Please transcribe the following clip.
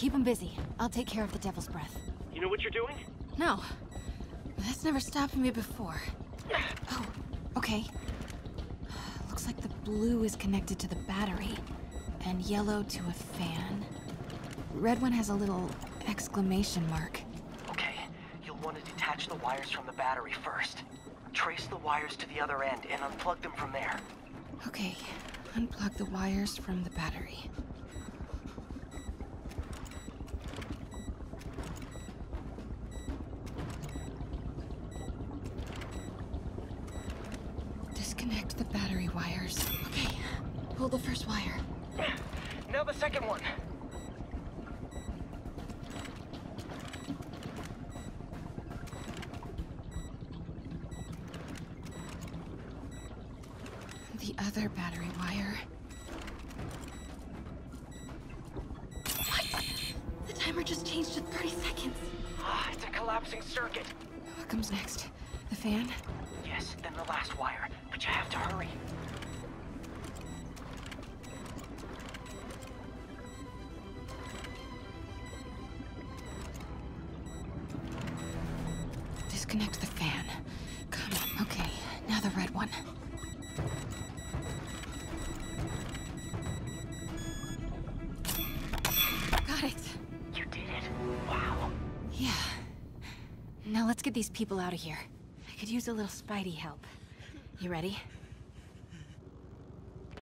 Keep him busy. I'll take care of the Devil's Breath. You know what you're doing? No. That's never stopped me before. Oh, okay. Looks like the blue is connected to the battery, and yellow to a fan. Red one has a little exclamation mark. Okay, you'll want to detach the wires from the battery first. Trace the wires to the other end and unplug them from there. Okay, unplug the wires from the battery. Disconnect the battery wires. Okay, pull the first wire. Now the second one. The other battery wire. What? The timer just changed to 30 seconds. Ah, it's a collapsing circuit. What comes next? The fan? Yes, then the last wire. But you have to hurry. Disconnect the fan. Come on. Okay, now the red one. Got it. You did it. Wow. Yeah. Now let's get these people out of here. Could use a little Spidey help. You ready?